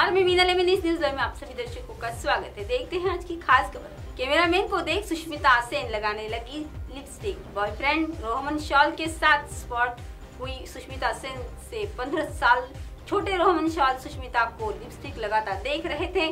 Meena lamin इस news में आप सभी दर्शकों का स्वागत है। देखते हैं आज की खास खबर। कैमरामैन को देख सुष्मिता सेन लगाने लगी लिपस्टिक बॉयफ्रेंड रोहमन शॉल के साथ स्पॉट हुई सुष्मिता सेन से 15 साल छोटे रोहमन शॉल। सुष्मिता को लिपस्टिक लगाता देख रहे थे।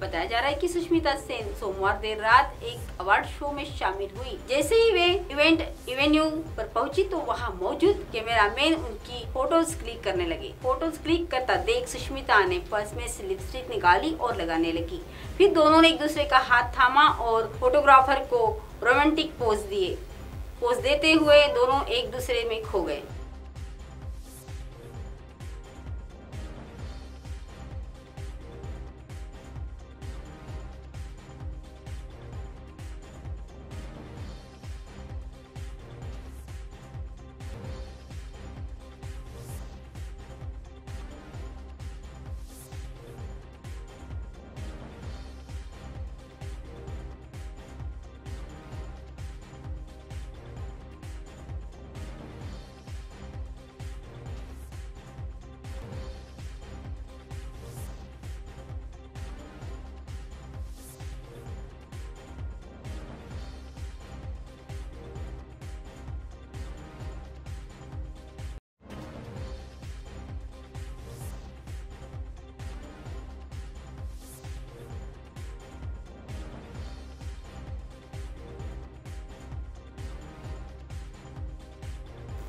बताया जा रहा है कि सुष्मिता सेन सोमवार देर रात एक अवार्ड शो में शामिल हुई। जैसे ही वे इवेंट इवेन्यू पर पहुँची तो वहाँ मौजूद कैमरामैन उनकी फ़ोटोज़ क्लिक करने लगे। फ़ोटोज़ क्लिक करता देख सुष्मिता ने पर्स में से लिपस्टिक निकाली और लगाने लगी। फिर दोनों ने एक दूसरे का हाथ थामा और फोटोग्राफर को रोमांटिक पोज दिए। पोज देते हुए दोनों एक दूसरे में खो गए।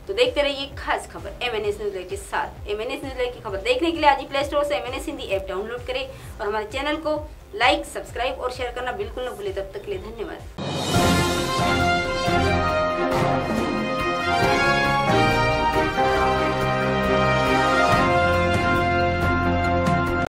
तो देखते रहिए खास खबर एम एन एस न्यूज़ के साथ। एम एन एस न्यूज़ की खबर देखने के लिए आज ही प्ले स्टोर से M N S Hindi app download करें और हमारे चैनल को लाइक सब्सक्राइब और शेयर करना बिल्कुल न भूले। तब तक के लिए धन्यवाद।